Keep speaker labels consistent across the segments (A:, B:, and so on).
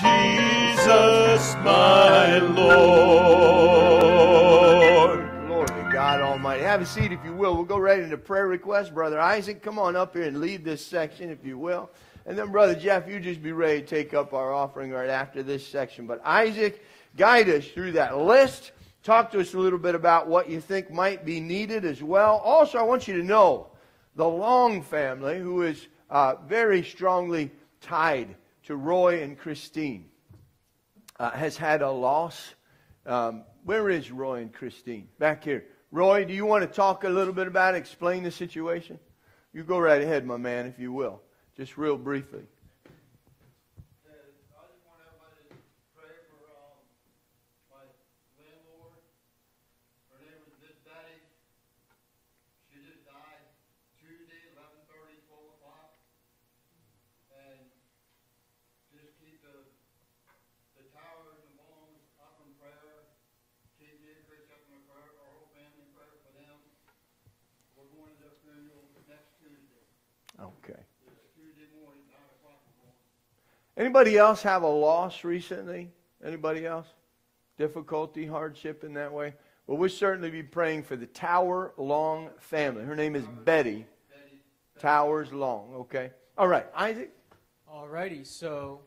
A: Jesus, my Lord.
B: Glory to God Almighty. Have a seat if you will. We'll go right into prayer request. Brother Isaac, come on up here and lead this section if you will. And then, Brother Jeff, you just be ready to take up our offering right after this section. But Isaac, guide us through that list. Talk to us a little bit about what you think might be needed as well. Also, I want you to know the Long family, who is uh, very strongly tied to Roy and Christine, uh, has had a loss. Um, where is Roy and Christine? Back here. Roy, do you want to talk a little bit about it, explain the situation? You go right ahead, my man, if you will, just real briefly. Okay. Anybody else have a loss recently? Anybody else? Difficulty, hardship in that way? Well, we'll certainly be praying for the Tower Long family. Her name is Betty. Towers Long, okay? All right, Isaac?
C: All righty, so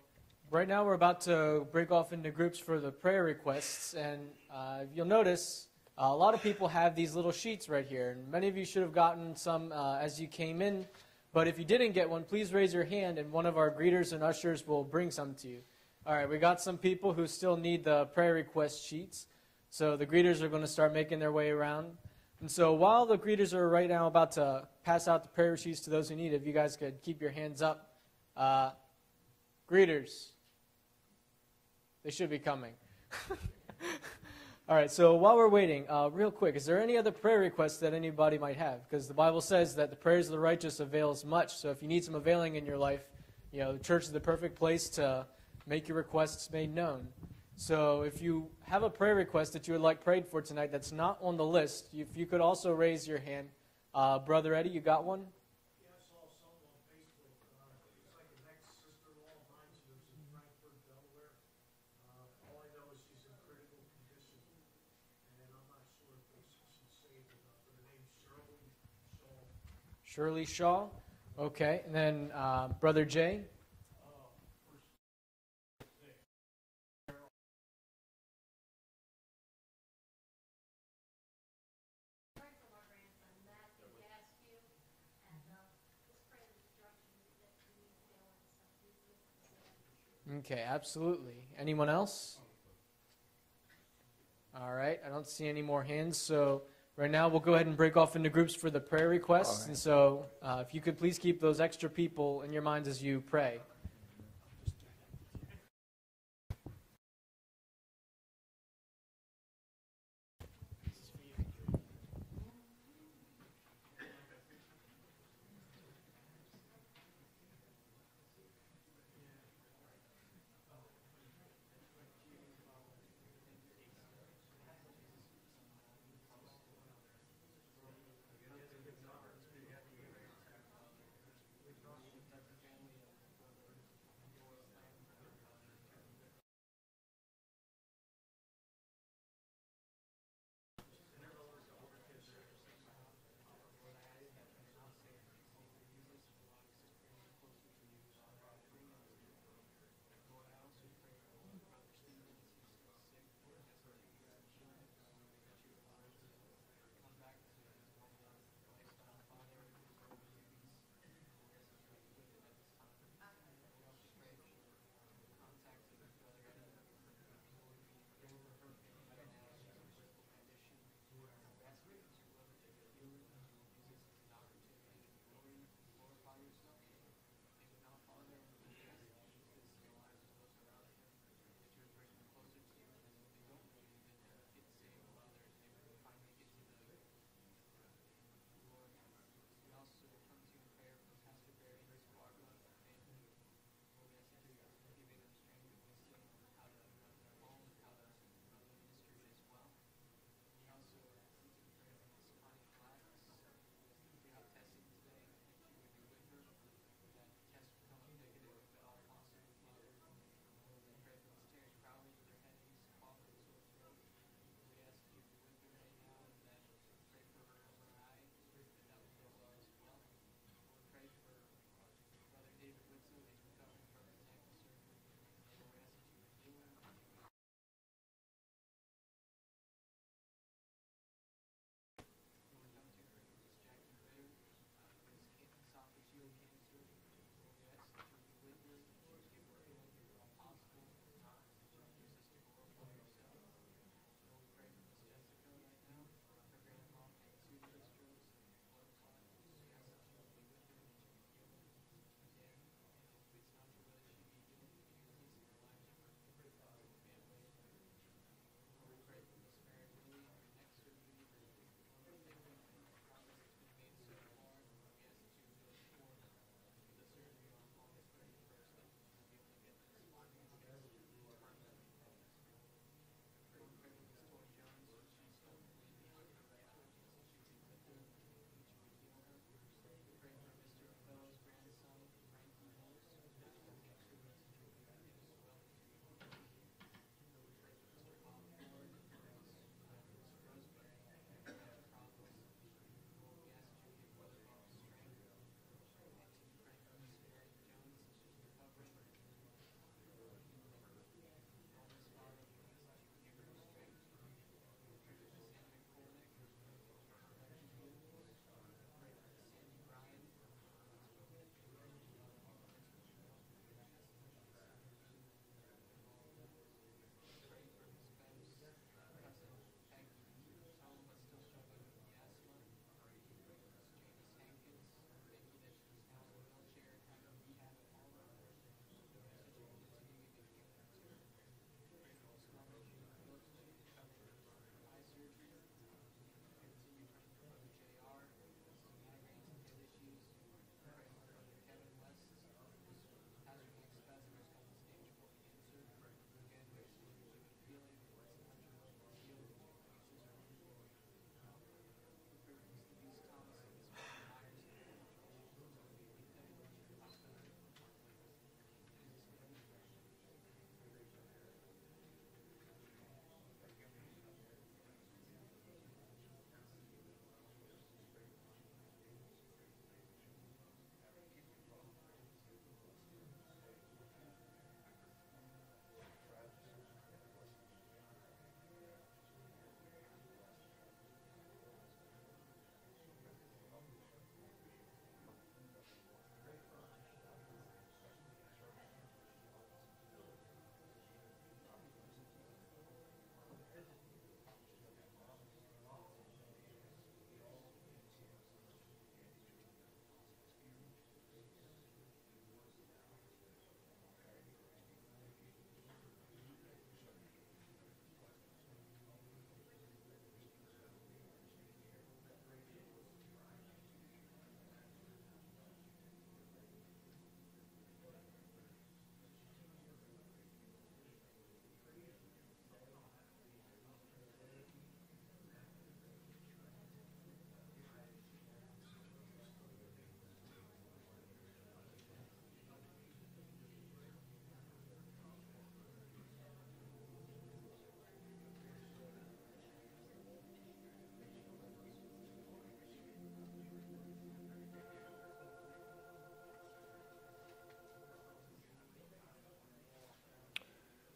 C: right now we're about to break off into groups for the prayer requests, and uh, you'll notice uh, a lot of people have these little sheets right here, and many of you should have gotten some uh, as you came in. But if you didn't get one, please raise your hand, and one of our greeters and ushers will bring some to you. All right, we got some people who still need the prayer request sheets. So the greeters are going to start making their way around. And so while the greeters are right now about to pass out the prayer sheets to those who need, it, if you guys could keep your hands up. Uh, greeters, they should be coming. All right, so while we're waiting, uh, real quick, is there any other prayer requests that anybody might have? Because the Bible says that the prayers of the righteous avails much. So if you need some availing in your life, you know, the church is the perfect place to make your requests made known. So if you have a prayer request that you would like prayed for tonight that's not on the list, if you could also raise your hand. Uh, Brother Eddie, you got one? Shirley Shaw. Okay, and then uh, Brother Jay. Okay, absolutely. Anyone else? All right, I don't see any more hands, so Right now, we'll go ahead and break off into groups for the prayer requests. Right. And so, uh, if you could please keep those extra people in your minds as you pray.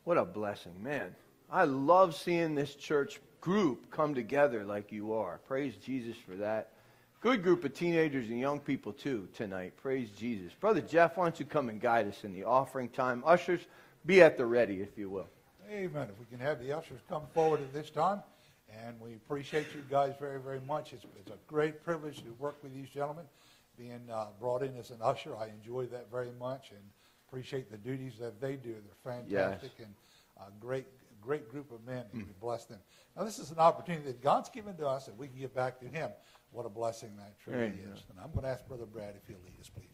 D: What a blessing, man. I love seeing this church group come together like you are. Praise Jesus for that. Good group of teenagers and young people, too, tonight. Praise Jesus. Brother Jeff, why don't you come and guide us in the offering time? Ushers, be at the ready, if you will.
E: Amen. If we can have the ushers come forward at this time. And we appreciate you guys very, very much. It's, it's a great privilege to work with these gentlemen. Being uh, brought in as an usher, I enjoy that very much and appreciate the duties that they do. They're fantastic
D: Yes.
E: and a great, great group of men. And we bless them. Now, this is an opportunity that God's given to us that we can give back to Him. What a blessing that truly
D: Amen.
E: is. And I'm going to ask Brother Brad if he'll lead us, please.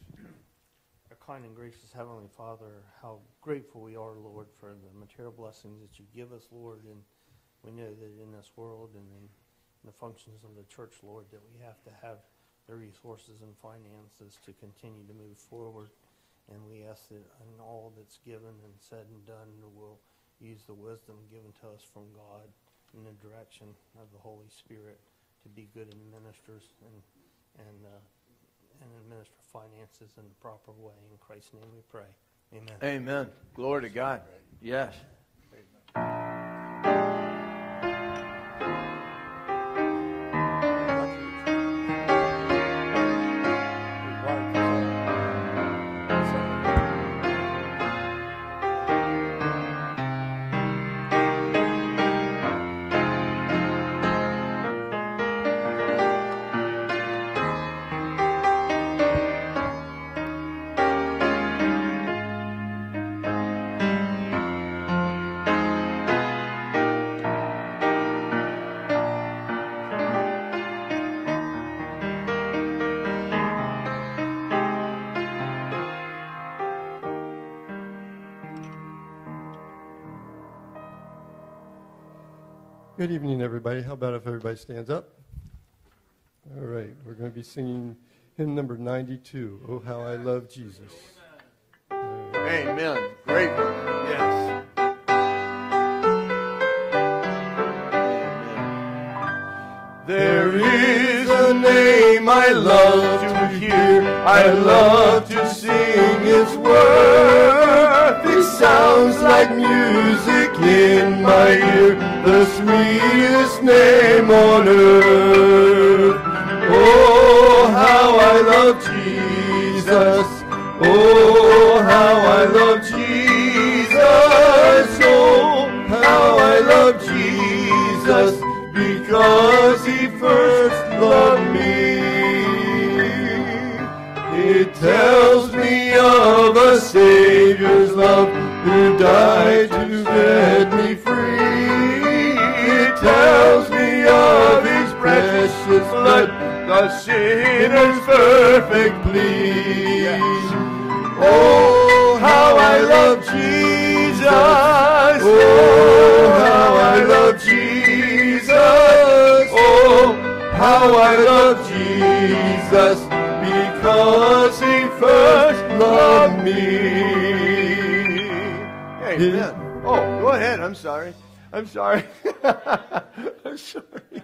F: Our kind and gracious Heavenly Father, how grateful we are, Lord, for the material blessings that you give us, Lord. And we know that in this world and in the functions of the church, Lord, that we have to have the resources and finances to continue to move forward. And we ask that in all that's given and said and done, we'll use the wisdom given to us from God in the direction of the Holy Spirit to be good in ministers and, and, uh, and administer finances in the proper way. In Christ's name we pray. Amen.
D: Amen. Glory to God. Yes.
B: Good evening, everybody. How about if everybody stands up? All right, we're going to be singing hymn number 92, Oh How I Love Jesus.
D: Amen. Great one. Yes. There is a name I love to hear. I love to sing its worth. It sounds like music in my ear, the sweetest name on earth. The sinner's perfect plea. Oh, how I oh, love Jesus. Oh, how I love Jesus. Oh, how I love Jesus because he first loved me. Amen. Oh, go ahead. I'm sorry. I'm sorry. I'm sorry.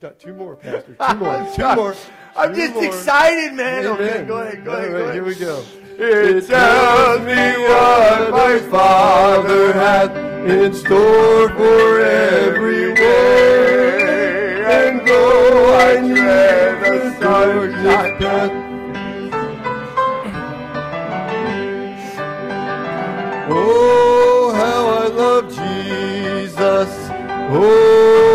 B: Got two more, Pastor. Two more. Two more.
D: I'm
B: Two
D: just
B: more.
D: excited, man. Okay,
B: Amen.
D: go ahead. Go
B: All
D: ahead.
B: right,
D: go ahead.
B: here we go.
D: It tells me what my Father hath in store for every way. And though I tread the darkest path, Oh, how I love Jesus. Oh,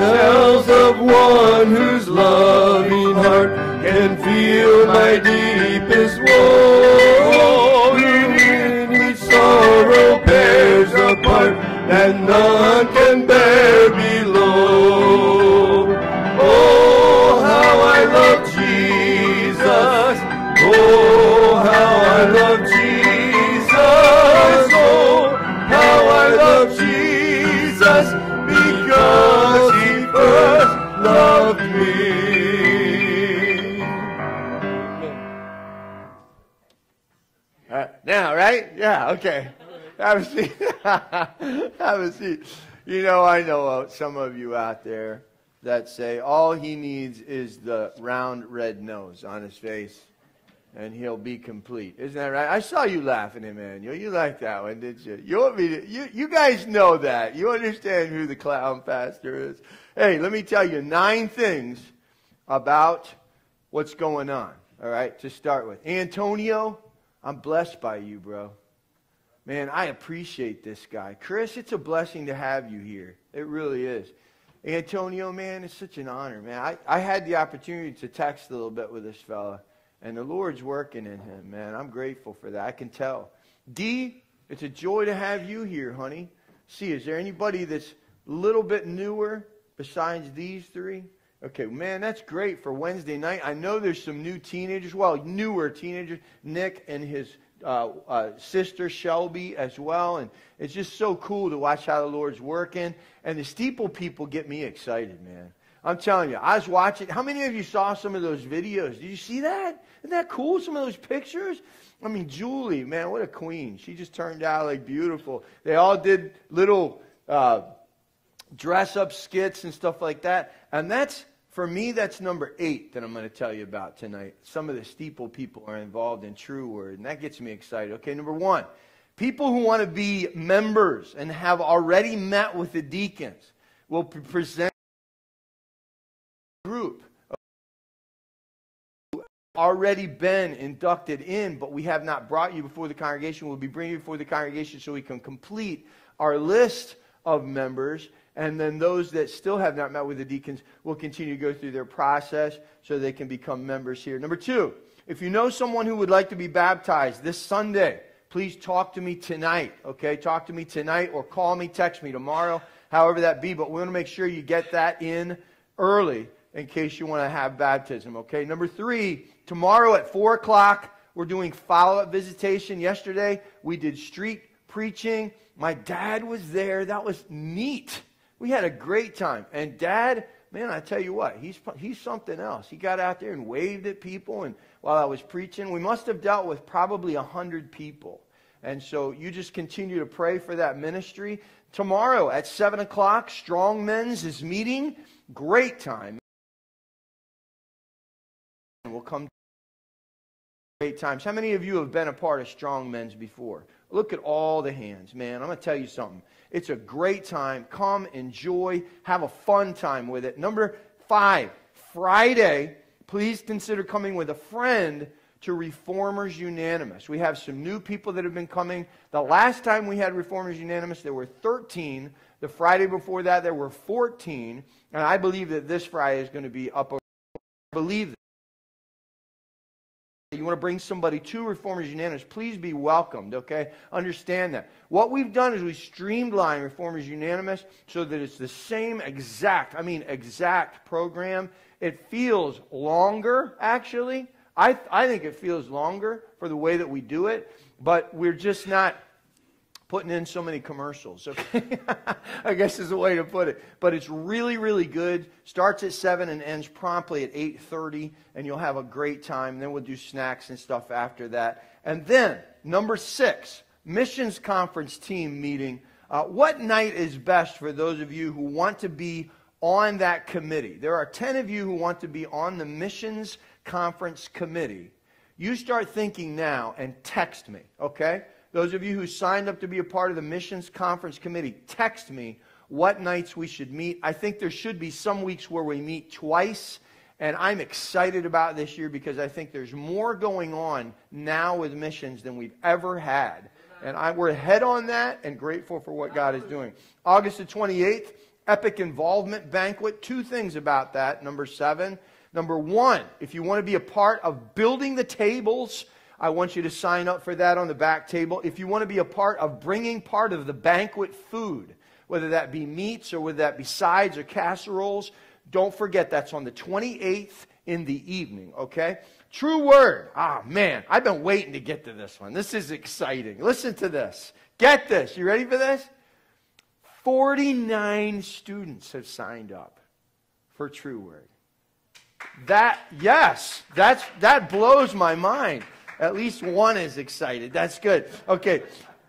D: tells of one whose loving heart can feel my deepest woe. In each sorrow bears a part that none okay. Have a seat. Have a seat.
B: you know, I know uh, some of you out there that say all he needs is the round red nose on his face and he'll be complete. Isn't that right? I saw you laughing, Emmanuel. You like that one, didn't you? You want me to, you, you guys know that. You understand who the clown pastor is. Hey, let me tell you nine things about what's going on. All right, to start with. Antonio, I'm blessed by you, bro. Man, I appreciate this guy. Chris, it's a blessing to have you here. It really is. Antonio, man, it's such an honor, man. I, I had the opportunity to text a little bit with this fella, and the Lord's working in him, man. I'm grateful for that. I can tell. D, it's a joy to have you here, honey. See, is there anybody that's a little bit newer besides these three? Okay, man, that's great for Wednesday night. I know there's some new teenagers, well, newer teenagers, Nick and his uh, uh, sister Shelby as well. And it's just so cool to watch how the Lord's working. And the steeple people get me excited, man. I'm telling you, I was watching. How many of you saw some of those videos? Did you see that? Isn't that cool? Some of those pictures? I mean, Julie, man, what a queen. She just turned out like beautiful. They all did little uh, dress up skits and stuff like that. And that's for me, that's number eight that I'm going to tell you about tonight. Some of the steeple people are involved in True Word, and that gets me excited. Okay, number one, people who want to be members and have already met with the deacons will present group already been inducted in, but we have not brought you before the congregation. We'll be bringing you before the congregation so we can complete our list of members and then those that still have not met with the deacons will continue to go through their process so they can become members here. Number two, if you know someone who would like to be baptized this Sunday, please talk to me tonight, okay? Talk to me tonight or call me, text me tomorrow, however that be. But we want to make sure you get that in early in case you want to have baptism, okay? Number three, tomorrow at 4 o'clock, we're doing follow up visitation. Yesterday, we did street preaching. My dad was there. That was neat. We had a great time. And dad, man, I tell you what, he's, he's something else. He got out there and waved at people. And while I was preaching, we must have dealt with probably 100 people. And so you just continue to pray for that ministry. Tomorrow at 7 o'clock, Strong Men's is meeting. Great time. We'll come great times. How many of you have been a part of Strong Men's before? Look at all the hands, man. I'm going to tell you something. It's a great time. Come, enjoy, have a fun time with it. Number five, Friday, please consider coming with a friend to Reformers Unanimous. We have some new people that have been coming. The last time we had Reformers Unanimous, there were 13. The Friday before that, there were 14. And I believe that this Friday is going to be up. I believe you want to bring somebody to Reformers Unanimous, please be welcomed, okay? Understand that. What we've done is we streamlined Reformers Unanimous so that it's the same exact, I mean exact program. It feels longer, actually. I, I think it feels longer for the way that we do it, but we're just not putting in so many commercials. Okay? I guess is the way to put it. But it's really, really good. Starts at 7 and ends promptly at 8.30, and you'll have a great time. Then we'll do snacks and stuff after that. And then, number six, missions conference team meeting. Uh, what night is best for those of you who want to be on that committee? There are 10 of you who want to be on the missions conference committee. You start thinking now and text me, okay? Those of you who signed up to be a part of the missions conference committee, text me what nights we should meet. I think there should be some weeks where we meet twice. And I'm excited about this year because I think there's more going on now with missions than we've ever had. And I, we're ahead on that and grateful for what God is doing. August the 28th, Epic Involvement Banquet. Two things about that. Number seven. Number one, if you want to be a part of building the tables I want you to sign up for that on the back table. If you want to be a part of bringing part of the banquet food, whether that be meats or whether that be sides or casseroles, don't forget that's on the 28th in the evening, okay? True word. Ah, man, I've been waiting to get to this one. This is exciting. Listen to this. Get this. You ready for this? 49 students have signed up for True Word. That, yes, that's, that blows my mind. At least one is excited. That's good. Okay.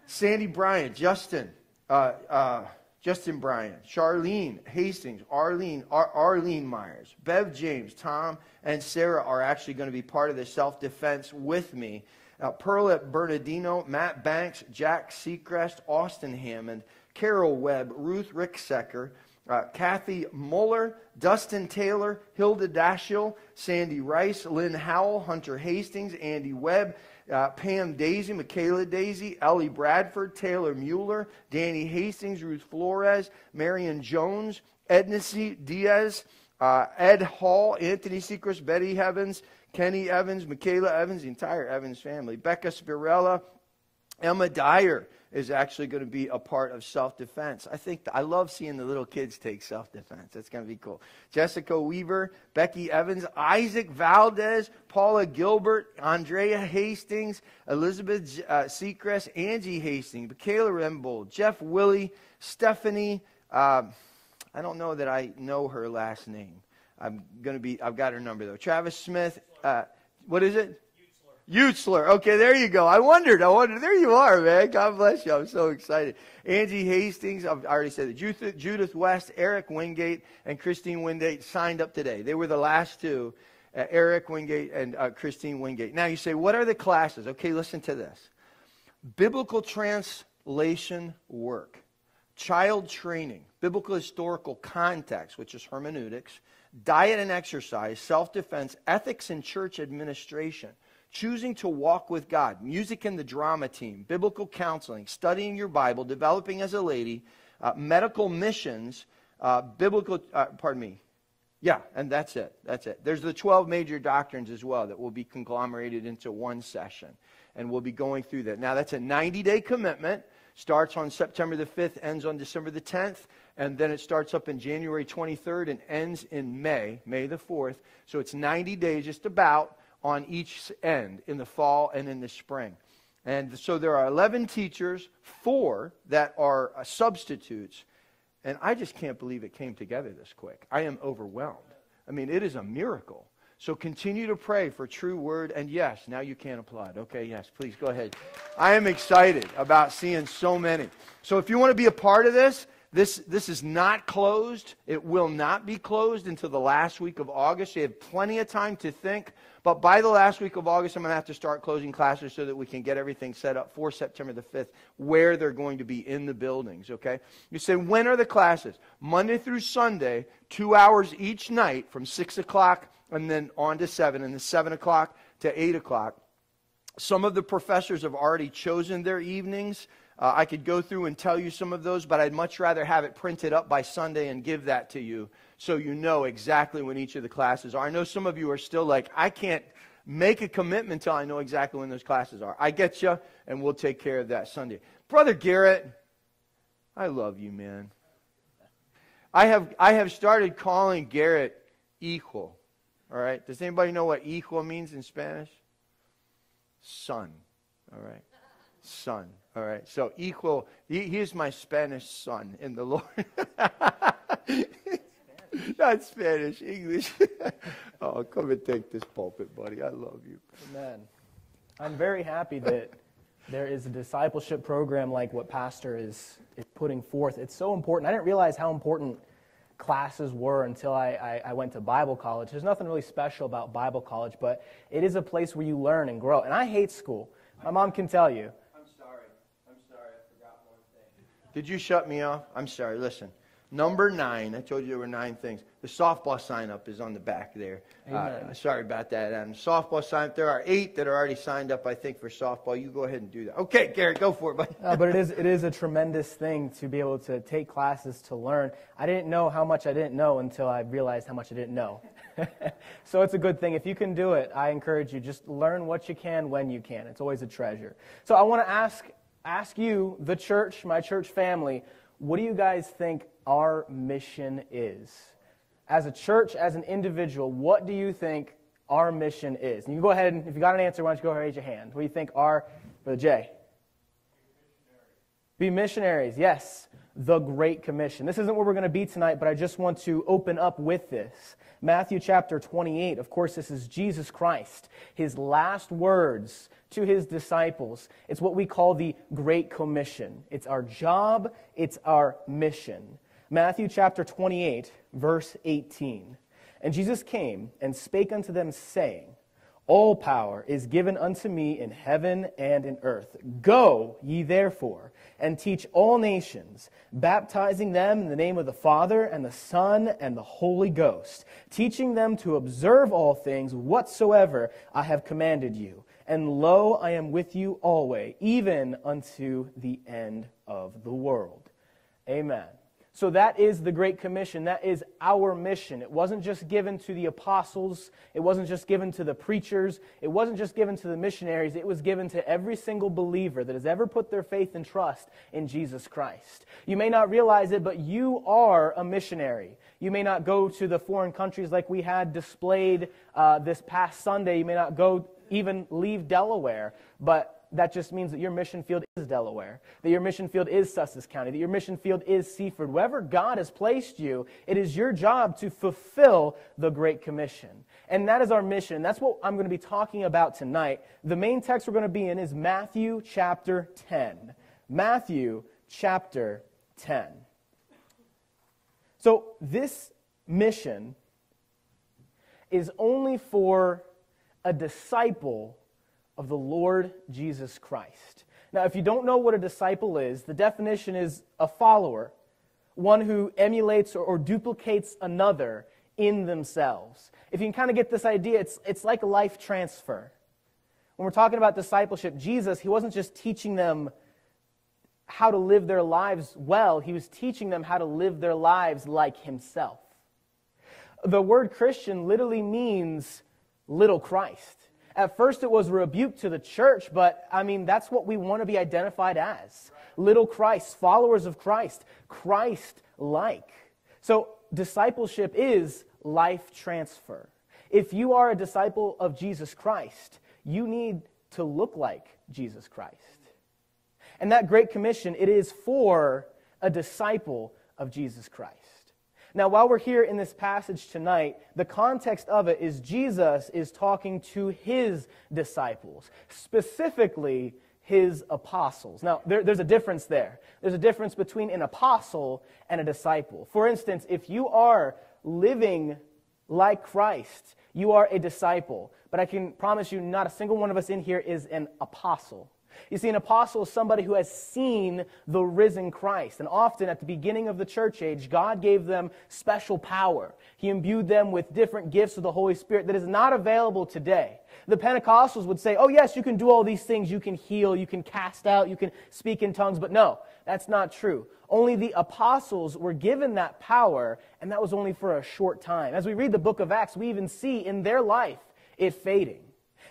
B: Sandy Bryant, Justin, uh, uh, Justin Bryant, Charlene Hastings, Arlene, Ar- Arlene Myers, Bev James, Tom, and Sarah are actually going to be part of the self defense with me. Uh, Perlette Bernardino, Matt Banks, Jack Seacrest, Austin Hammond, Carol Webb, Ruth Ricksecker, uh, Kathy Muller, Dustin Taylor, Hilda Dashiell, Sandy Rice, Lynn Howell, Hunter Hastings, Andy Webb, uh, Pam Daisy, Michaela Daisy, Ellie Bradford, Taylor Mueller, Danny Hastings, Ruth Flores, Marion Jones, Edna C. Diaz, uh, Ed Hall, Anthony Seacrest, Betty Evans, Kenny Evans, Michaela Evans, the entire Evans family, Becca Spirella, Emma Dyer is actually going to be a part of self defense. I think I love seeing the little kids take self defense. That's going to be cool. Jessica Weaver, Becky Evans, Isaac Valdez, Paula Gilbert, Andrea Hastings, Elizabeth uh, Seacrest, Angie Hastings, Michaela Rembold, Jeff Willie, Stephanie. Uh, I don't know that I know her last name. I'm going to be, I've got her number though. Travis Smith. Uh, what is it? Utzler. Okay, there you go. I wondered. I wondered. There you are, man. God bless you. I'm so excited. Angie Hastings, I've already said it. Judith, West, Eric Wingate, and Christine Wingate signed up today. They were the last two, uh, Eric Wingate and uh, Christine Wingate. Now you say, what are the classes? Okay, listen to this. Biblical translation work, child training, biblical historical context, which is hermeneutics, diet and exercise, self defense, ethics and church administration choosing to walk with God, music in the drama team, biblical counseling, studying your Bible, developing as a lady, uh, medical missions, uh, biblical, uh, pardon me. Yeah, and that's it. That's it. There's the 12 major doctrines as well that will be conglomerated into one session. And we'll be going through that. Now, that's a 90 day commitment. Starts on September the 5th, ends on December the 10th, and then it starts up in January 23rd and ends in May, May the 4th. So it's 90 days, just about on each end in the fall and in the spring. And so there are 11 teachers, four that are uh, substitutes. And I just can't believe it came together this quick. I am overwhelmed. I mean, it is a miracle. So continue to pray for true word. And yes, now you can applaud. Okay, yes, please go ahead. I am excited about seeing so many. So if you want to be a part of this, this, this is not closed. It will not be closed until the last week of August. You have plenty of time to think. But by the last week of August, I'm going to have to start closing classes so that we can get everything set up for September the 5th, where they're going to be in the buildings, okay? You say, when are the classes? Monday through Sunday, two hours each night from 6 o'clock and then on to 7, and then 7 o'clock to 8 o'clock. Some of the professors have already chosen their evenings. Uh, I could go through and tell you some of those, but I'd much rather have it printed up by Sunday and give that to you so you know exactly when each of the classes are. I know some of you are still like, I can't make a commitment until I know exactly when those classes are. I get you, and we'll take care of that Sunday. Brother Garrett, I love you, man. I have, I have started calling Garrett hijo. All right? Does anybody know what hijo means in Spanish? Son. All right? Son. All right? So hijo, he, he is my Spanish son in the Lord. Not Spanish, English. oh, come and take this pulpit, buddy. I love you.
G: Amen. I'm very happy that there is a discipleship program like what Pastor is, is putting forth. It's so important. I didn't realize how important classes were until I, I, I, went to Bible college. There's nothing really special about Bible college, but it is a place where you learn and grow. And I hate school. My mom can tell you.
B: I'm sorry. I'm sorry. I forgot one thing. Did you shut me off? I'm sorry. Listen. Number nine, I told you there were nine things. The softball sign up is on the back there. Uh, sorry about that, Adam. Softball sign up. There are eight that are already signed up, I think, for softball. You go ahead and do that. Okay, Garrett, go for it, buddy.
G: uh, but it is, it is a tremendous thing to be able to take classes to learn. I didn't know how much I didn't know until I realized how much I didn't know. so it's a good thing. If you can do it, I encourage you, just learn what you can when you can. It's always a treasure. So I want to ask, ask you, the church, my church family, what do you guys think our mission is? As a church, as an individual, what do you think our mission is? And you can go ahead and, if you got an answer, why don't you go ahead and raise your hand? What do you think our, Brother Jay? Be missionaries, yes. The Great Commission. This isn't where we're going to be tonight, but I just want to open up with this. Matthew chapter 28, of course, this is Jesus Christ, his last words to his disciples. It's what we call the Great Commission. It's our job, it's our mission. Matthew chapter 28, verse 18. And Jesus came and spake unto them, saying, All power is given unto me in heaven and in earth. Go ye therefore and teach all nations, baptizing them in the name of the Father and the Son and the Holy Ghost, teaching them to observe all things whatsoever I have commanded you. And lo, I am with you always, even unto the end of the world. Amen. So that is the Great Commission. That is our mission. It wasn't just given to the apostles. It wasn't just given to the preachers. It wasn't just given to the missionaries. It was given to every single believer that has ever put their faith and trust in Jesus Christ. You may not realize it, but you are a missionary. You may not go to the foreign countries like we had displayed uh, this past Sunday. You may not go even leave Delaware, but that just means that your mission field is Delaware, that your mission field is Sussex County, that your mission field is Seaford. Wherever God has placed you, it is your job to fulfill the Great Commission. And that is our mission. That's what I'm going to be talking about tonight. The main text we're going to be in is Matthew chapter 10. Matthew chapter 10. So this mission is only for a disciple of the Lord Jesus Christ. Now, if you don't know what a disciple is, the definition is a follower, one who emulates or, or duplicates another in themselves. If you can kind of get this idea, it's, it's like a life transfer. When we're talking about discipleship, Jesus, he wasn't just teaching them how to live their lives well, he was teaching them how to live their lives like himself. The word Christian literally means little Christ. At first, it was a rebuke to the church, but I mean, that's what we want to be identified as little Christ, followers of Christ, Christ like. So, discipleship is life transfer. If you are a disciple of Jesus Christ, you need to look like Jesus Christ. And that Great Commission, it is for a disciple of Jesus Christ. Now, while we're here in this passage tonight, the context of it is Jesus is talking to his disciples, specifically his apostles. Now, there, there's a difference there. There's a difference between an apostle and a disciple. For instance, if you are living like Christ, you are a disciple. But I can promise you, not a single one of us in here is an apostle. You see, an apostle is somebody who has seen the risen Christ. And often at the beginning of the church age, God gave them special power. He imbued them with different gifts of the Holy Spirit that is not available today. The Pentecostals would say, oh, yes, you can do all these things. You can heal, you can cast out, you can speak in tongues. But no, that's not true. Only the apostles were given that power, and that was only for a short time. As we read the book of Acts, we even see in their life it fading.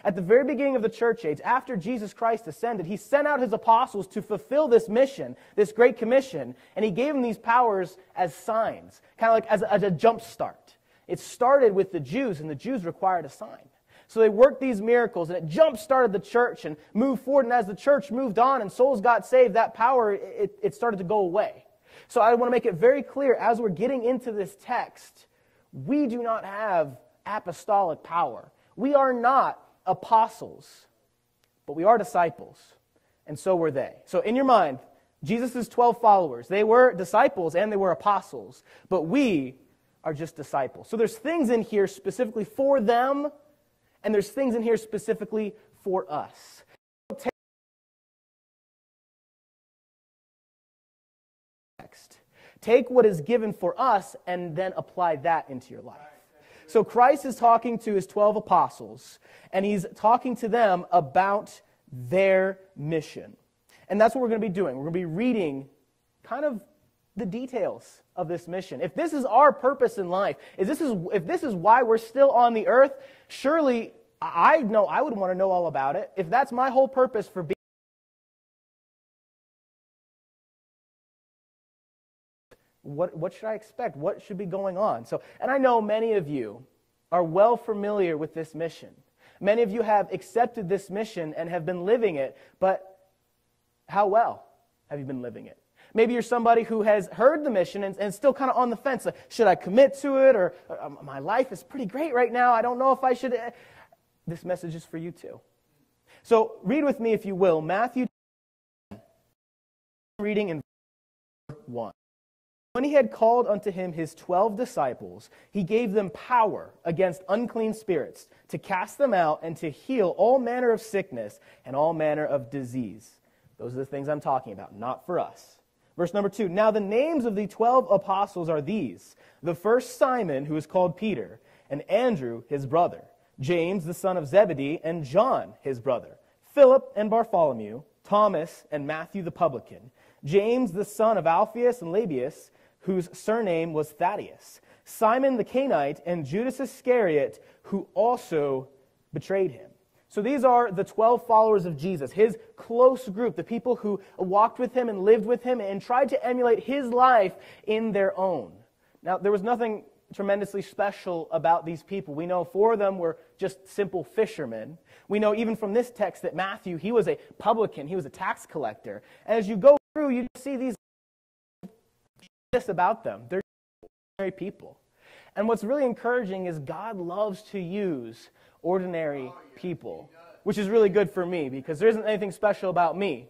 G: At the very beginning of the church age, after Jesus Christ ascended, he sent out his apostles to fulfill this mission, this great commission, and he gave them these powers as signs, kind of like as a, as a jump start. It started with the Jews, and the Jews required a sign. So they worked these miracles, and it jump started the church and moved forward. And as the church moved on and souls got saved, that power, it, it started to go away. So I want to make it very clear as we're getting into this text, we do not have apostolic power. We are not apostles, but we are disciples, and so were they. So, in your mind, Jesus' 12 followers, they were disciples and they were apostles, but we are just disciples. So, there's things in here specifically for them, and there's things in here specifically for us. Take what is given for us and then apply that into your life. So Christ is talking to his 12 apostles, and he's talking to them about their mission. And that's what we're going to be doing. We're going to be reading kind of the details of this mission. If this is our purpose in life, if this is, if this is why we're still on the earth, surely I know I would want to know all about it. If that's my whole purpose for being what, what should I expect? What should be going on? So, and I know many of you are well familiar with this mission. Many of you have accepted this mission and have been living it, but how well? Have you been living it? Maybe you're somebody who has heard the mission and, and still kind of on the fence. Like, should I commit to it? Or uh, my life is pretty great right now. I don't know if I should. This message is for you too. So read with me, if you will, Matthew reading in 1. When he had called unto him his twelve disciples, he gave them power against unclean spirits to cast them out and to heal all manner of sickness and all manner of disease. Those are the things I'm talking about, not for us. Verse number two Now the names of the twelve apostles are these the first Simon, who is called Peter, and Andrew, his brother, James, the son of Zebedee, and John, his brother, Philip and Bartholomew, Thomas and Matthew the publican, James, the son of Alphaeus and Lebbaeus whose surname was Thaddaeus, Simon the Canaanite, and Judas Iscariot, who also betrayed him. So these are the 12 followers of Jesus, his close group, the people who walked with him and lived with him and tried to emulate his life in their own. Now, there was nothing tremendously special about these people. We know four of them were just simple fishermen. We know even from this text that Matthew, he was a publican, he was a tax collector. And as you go through, you see these this about them. They're ordinary people. And what's really encouraging is God loves to use ordinary people, which is really good for me because there isn't anything special about me.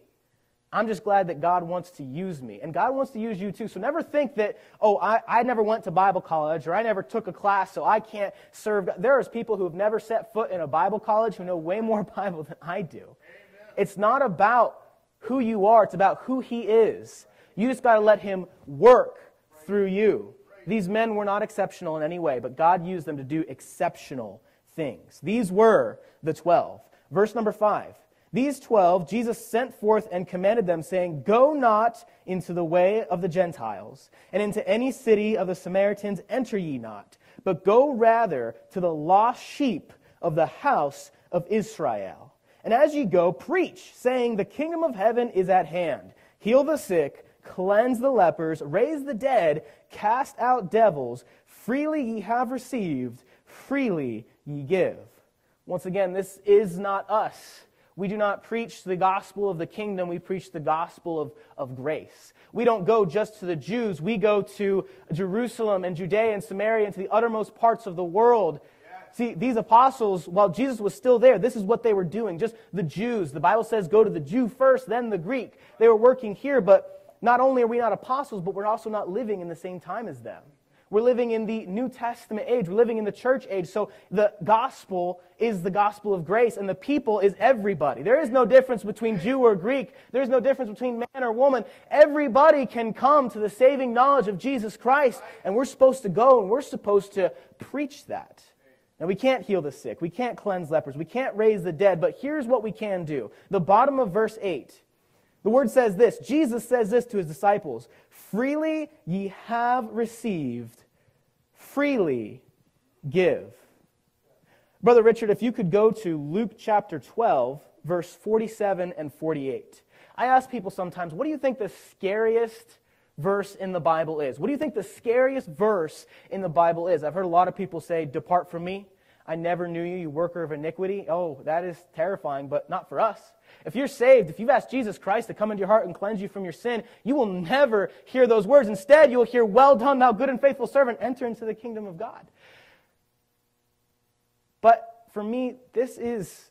G: I'm just glad that God wants to use me. And God wants to use you too. So never think that, oh, I, I never went to Bible college or I never took a class, so I can't serve. There is people who have never set foot in a Bible college who know way more Bible than I do. Amen. It's not about who you are, it's about who He is. You just got to let Him work through you. These men were not exceptional in any way, but God used them to do exceptional things. These were the 12. Verse number 5. These 12 Jesus sent forth and commanded them, saying, Go not into the way of the Gentiles, and into any city of the Samaritans enter ye not, but go rather to the lost sheep of the house of Israel. And as ye go, preach, saying, The kingdom of heaven is at hand. Heal the sick cleanse the lepers, raise the dead, cast out devils. Freely ye have received, freely ye give. Once again, this is not us. We do not preach the gospel of the kingdom, we preach the gospel of, of grace. We don't go just to the Jews, we go to Jerusalem and Judea and Samaria and to the uttermost parts of the world. See, these apostles, while Jesus was still there, this is what they were doing. Just the Jews. The Bible says go to the Jew first, then the Greek. They were working here, but not only are we not apostles, but we're also not living in the same time as them. We're living in the New Testament age. We're living in the church age. So the gospel is the gospel of grace, and the people is everybody. There is no difference between Jew or Greek. There's no difference between man or woman. Everybody can come to the saving knowledge of Jesus Christ, and we're supposed to go and we're supposed to preach that. Now, we can't heal the sick. We can't cleanse lepers. We can't raise the dead, but here's what we can do. The bottom of verse 8 the word says this Jesus says this to his disciples Freely ye have received, freely give. Brother Richard, if you could go to Luke chapter 12, verse 47 and 48. I ask people sometimes, what do you think the scariest verse in the Bible is? What do you think the scariest verse in the Bible is? I've heard a lot of people say, Depart from me. I never knew you, you worker of iniquity. Oh, that is terrifying, but not for us. If you're saved, if you've asked Jesus Christ to come into your heart and cleanse you from your sin, you will never hear those words. Instead, you'll hear, Well done, thou good and faithful servant, enter into the kingdom of God. But for me, this is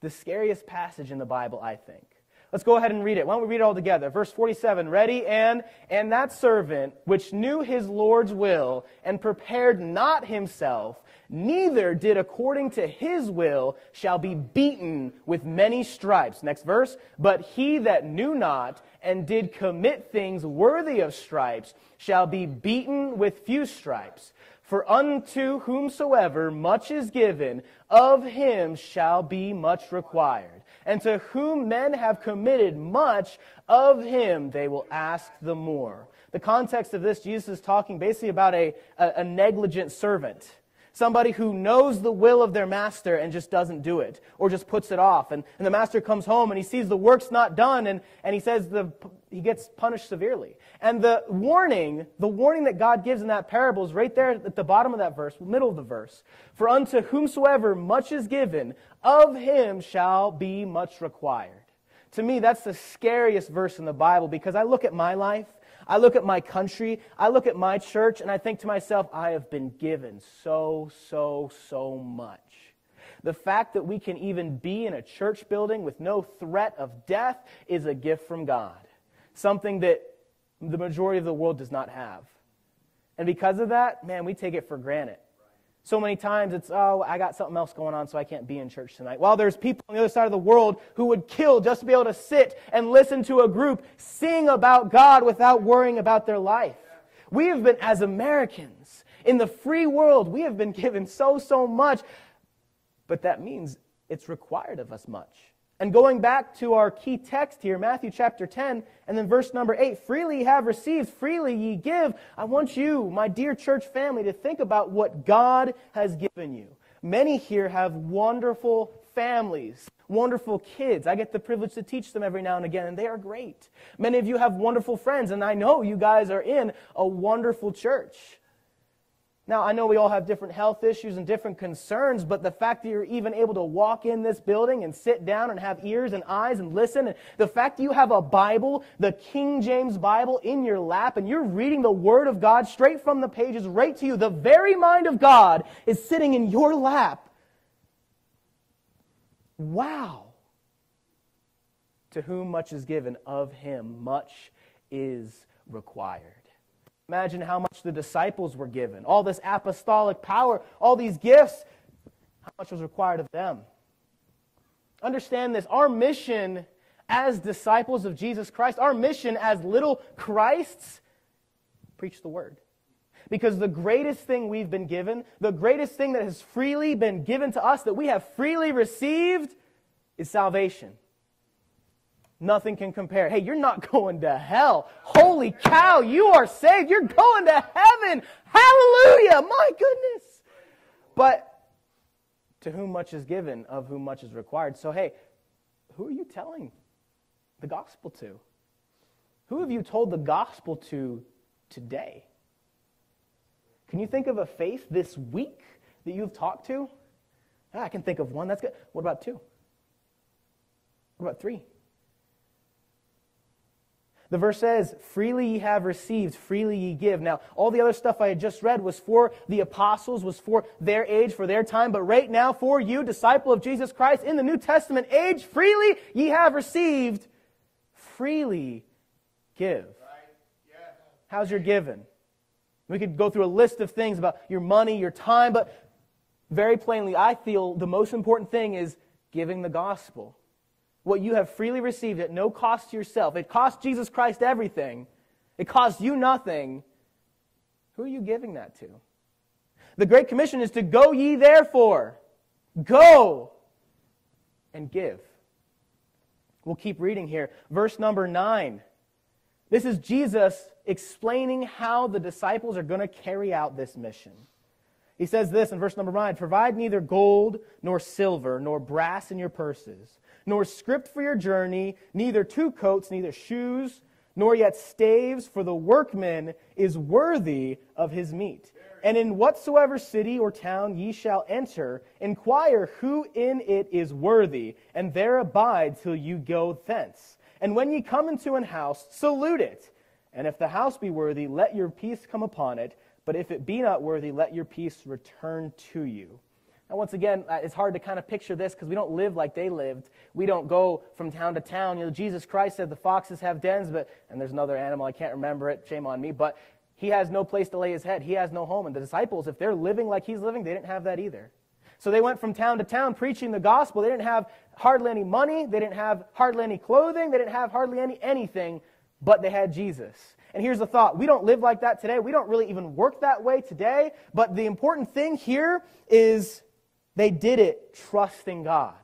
G: the scariest passage in the Bible, I think. Let's go ahead and read it. Why don't we read it all together? Verse 47 Ready and, and that servant which knew his Lord's will and prepared not himself, neither did according to his will, shall be beaten with many stripes. Next verse. But he that knew not and did commit things worthy of stripes shall be beaten with few stripes. For unto whomsoever much is given, of him shall be much required. And to whom men have committed much, of him they will ask the more. The context of this, Jesus is talking basically about a, a, a negligent servant Somebody who knows the will of their master and just doesn't do it or just puts it off. And, and the master comes home and he sees the work's not done and, and he says the, he gets punished severely. And the warning, the warning that God gives in that parable is right there at the bottom of that verse, middle of the verse. For unto whomsoever much is given, of him shall be much required. To me, that's the scariest verse in the Bible because I look at my life, I look at my country, I look at my church, and I think to myself, I have been given so, so, so much. The fact that we can even be in a church building with no threat of death is a gift from God, something that the majority of the world does not have. And because of that, man, we take it for granted. So many times it's, oh, I got something else going on, so I can't be in church tonight. While there's people on the other side of the world who would kill just to be able to sit and listen to a group sing about God without worrying about their life. We have been, as Americans, in the free world, we have been given so, so much, but that means it's required of us much. And going back to our key text here, Matthew chapter 10, and then verse number 8 freely ye have received, freely ye give. I want you, my dear church family, to think about what God has given you. Many here have wonderful families, wonderful kids. I get the privilege to teach them every now and again, and they are great. Many of you have wonderful friends, and I know you guys are in a wonderful church. Now, I know we all have different health issues and different concerns, but the fact that you're even able to walk in this building and sit down and have ears and eyes and listen, and the fact that you have a Bible, the King James Bible, in your lap, and you're reading the Word of God straight from the pages right to you, the very mind of God is sitting in your lap. Wow. To whom much is given, of him much is required. Imagine how much the disciples were given. All this apostolic power, all these gifts, how much was required of them. Understand this our mission as disciples of Jesus Christ, our mission as little Christs, preach the word. Because the greatest thing we've been given, the greatest thing that has freely been given to us, that we have freely received, is salvation. Nothing can compare. Hey, you're not going to hell. Holy cow, you are saved. You're going to heaven. Hallelujah. My goodness. But to whom much is given, of whom much is required. So, hey, who are you telling the gospel to? Who have you told the gospel to today? Can you think of a faith this week that you've talked to? Ah, I can think of one. That's good. What about two? What about three? The verse says, freely ye have received, freely ye give. Now, all the other stuff I had just read was for the apostles, was for their age, for their time. But right now, for you, disciple of Jesus Christ, in the New Testament age, freely ye have received, freely give. How's your giving? We could go through a list of things about your money, your time, but very plainly, I feel the most important thing is giving the gospel what you have freely received at no cost to yourself. It cost Jesus Christ everything. It cost you nothing. Who are you giving that to? The Great Commission is to go ye therefore. Go and give. We'll keep reading here. Verse number 9. This is Jesus explaining how the disciples are going to carry out this mission. He says this in verse number 9 Provide neither gold nor silver nor brass in your purses nor script for your journey, neither two coats, neither shoes, nor yet staves, for the workman is worthy of his meat. And in whatsoever city or town ye shall enter, inquire who in it is worthy, and there abide till you go thence. And when ye come into an house, salute it. And if the house be worthy, let your peace come upon it. But if it be not worthy, let your peace return to you. And once again, uh, it's hard to kind of picture this because we don't live like they lived. We don't go from town to town. You know, Jesus Christ said the foxes have dens, but, and there's another animal, I can't remember it, shame on me, but he has no place to lay his head. He has no home. And the disciples, if they're living like he's living, they didn't have that either. So they went from town to town preaching the gospel. They didn't have hardly any money. They didn't have hardly any clothing. They didn't have hardly any anything, but they had Jesus. And here's the thought we don't live like that today. We don't really even work that way today. But the important thing here is they did it trusting God.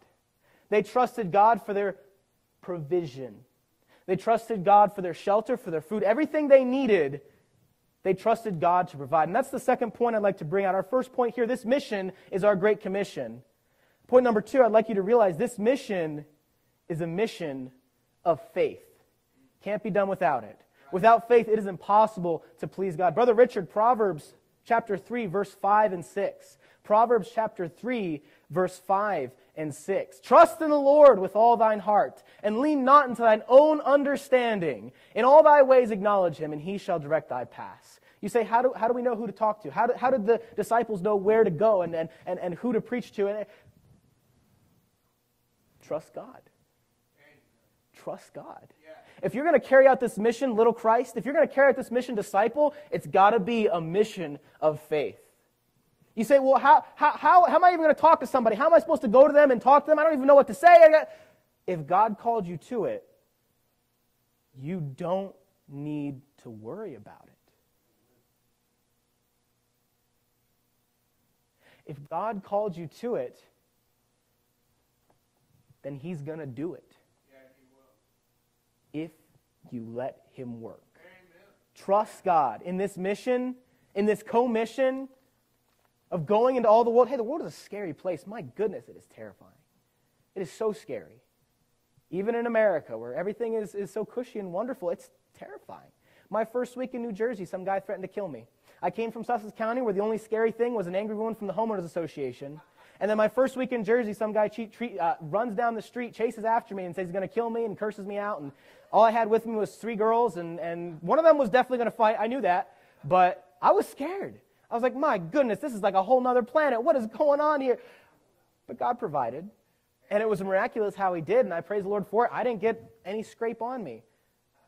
G: They trusted God for their provision. They trusted God for their shelter, for their food, everything they needed. They trusted God to provide. And that's the second point I'd like to bring out. Our first point here this mission is our Great Commission. Point number two, I'd like you to realize this mission is a mission of faith. Can't be done without it. Without faith, it is impossible to please God. Brother Richard, Proverbs chapter 3, verse 5 and 6. Proverbs chapter 3, verse 5 and 6. Trust in the Lord with all thine heart, and lean not into thine own understanding. In all thy ways acknowledge him, and he shall direct thy paths. You say, how do, how do we know who to talk to? How, do, how did the disciples know where to go and, and, and, and who to preach to? And, trust God. Trust God. If you're going to carry out this mission, little Christ, if you're going to carry out this mission, disciple, it's got to be a mission of faith. You say, well, how, how, how, how am I even going to talk to somebody? How am I supposed to go to them and talk to them? I don't even know what to say. If God called you to it, you don't need to worry about it. If God called you to it, then He's going to do it. If you let Him work. Trust God in this mission, in this co-mission of going into all the world. Hey, the world is a scary place. My goodness, it is terrifying. It is so scary. Even in America, where everything is, is so cushy and wonderful, it's terrifying. My first week in New Jersey, some guy threatened to kill me. I came from Sussex County, where the only scary thing was an angry woman from the homeowners association. And then my first week in Jersey, some guy uh, runs down the street, chases after me, and says he's going to kill me and curses me out. And all I had with me was three girls, and, and one of them was definitely going to fight. I knew that, but I was scared. I was like, my goodness, this is like a whole other planet. What is going on here? But God provided. And it was miraculous how He did, and I praise the Lord for it. I didn't get any scrape on me.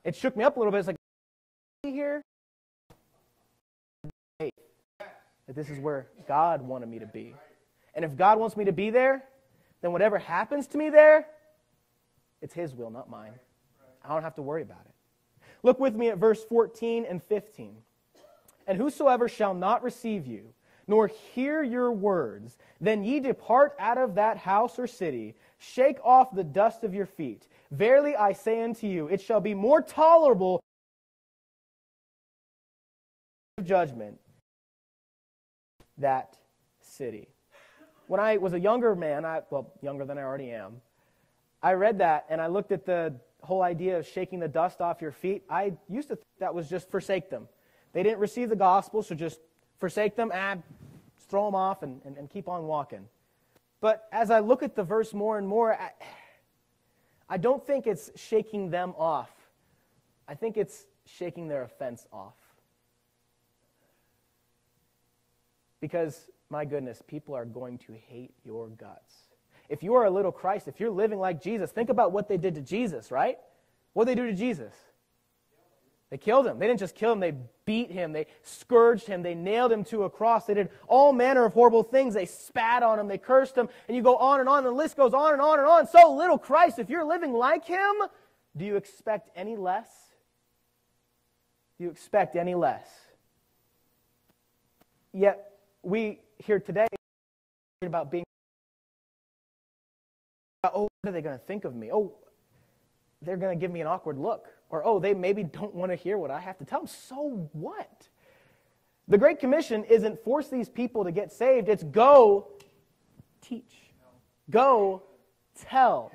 G: It shook me up a little bit. It's like, here? That this is where God wanted me to be. And if God wants me to be there, then whatever happens to me there, it's His will, not mine. I don't have to worry about it. Look with me at verse 14 and 15. And whosoever shall not receive you, nor hear your words, then ye depart out of that house or city, shake off the dust of your feet. Verily I say unto you, it shall be more tolerable of judgment that city. When I was a younger man, I, well, younger than I already am, I read that and I looked at the whole idea of shaking the dust off your feet. I used to think that was just forsake them. They didn't receive the gospel, so just forsake them, ah, and throw them off, and, and, and keep on walking. But as I look at the verse more and more, I, I don't think it's shaking them off. I think it's shaking their offense off. Because, my goodness, people are going to hate your guts. If you are a little Christ, if you're living like Jesus, think about what they did to Jesus, right? What did they do to Jesus? They killed him. They didn't just kill him, they beat him, they scourged him, they nailed him to a cross, they did all manner of horrible things. They spat on him, they cursed him, and you go on and on, the list goes on and on and on. So, little Christ, if you're living like him, do you expect any less? Do you expect any less? Yet, we here today about being oh, what are they going to think of me? Oh, they're going to give me an awkward look. Or, oh, they maybe don't want to hear what I have to tell them. So what? The Great Commission isn't force these people to get saved, it's go teach. Go tell.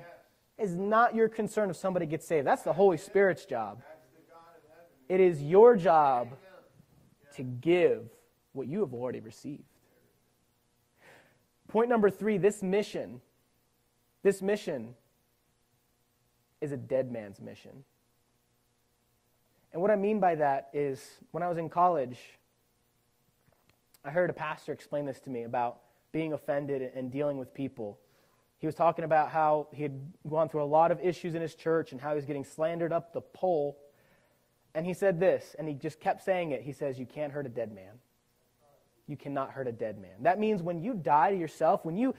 G: It's not your concern if somebody gets saved. That's the Holy Spirit's job. It is your job to give what you have already received. Point number three this mission, this mission is a dead man's mission. And what I mean by that is when I was in college, I heard a pastor explain this to me about being offended and dealing with people. He was talking about how he had gone through a lot of issues in his church and how he was getting slandered up the pole. And he said this, and he just kept saying it. He says, You can't hurt a dead man. You cannot hurt a dead man. That means when you die to yourself, when you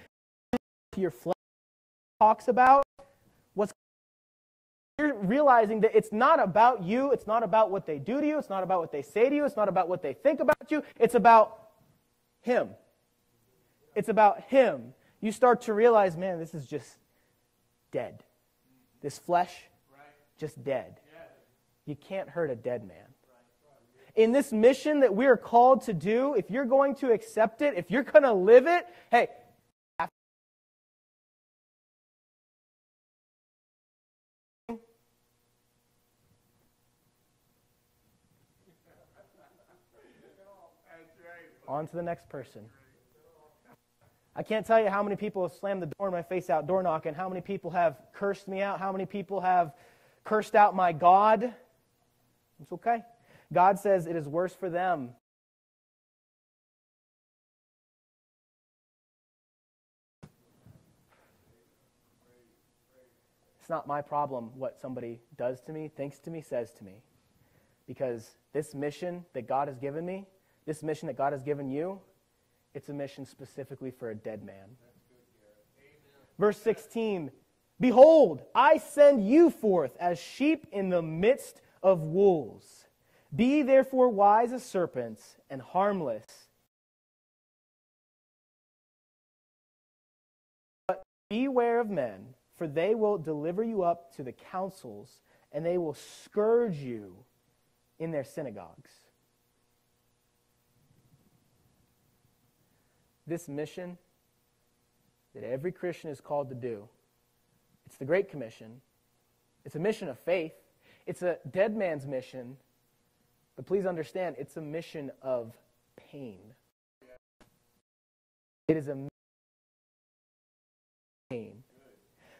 G: your flesh talks about, you're realizing that it's not about you, it's not about what they do to you, it's not about what they say to you, it's not about what they think about you, it's about Him. It's about Him. You start to realize, man, this is just dead. This flesh, just dead. You can't hurt a dead man. In this mission that we are called to do, if you're going to accept it, if you're going to live it, hey, On to the next person. I can't tell you how many people have slammed the door in my face out door knocking, how many people have cursed me out, how many people have cursed out my God. It's okay. God says it is worse for them It's not my problem what somebody does to me, thinks to me, says to me. Because this mission that God has given me, this mission that God has given you, it's a mission specifically for a dead man. Verse 16 Behold, I send you forth as sheep in the midst of wolves. Be therefore wise as serpents and harmless. But beware of men for they will deliver you up to the councils, and they will scourge you in their synagogues. This mission that every Christian is called to do, it's the Great Commission. It's a mission of faith. It's a dead man's mission. But please understand, it's a mission of pain. It is a pain